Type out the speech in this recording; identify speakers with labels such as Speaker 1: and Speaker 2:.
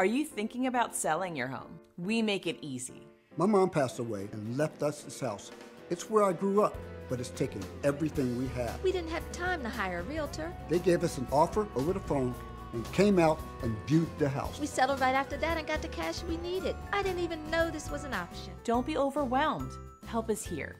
Speaker 1: Are you thinking about selling your home? We make it easy.
Speaker 2: My mom passed away and left us this house. It's where I grew up, but it's taken everything we have.
Speaker 3: We didn't have time to hire a realtor.
Speaker 2: They gave us an offer over the phone and came out and viewed the house.
Speaker 3: We settled right after that and got the cash we needed. I didn't even know this was an option.
Speaker 1: Don't be overwhelmed. Help is here.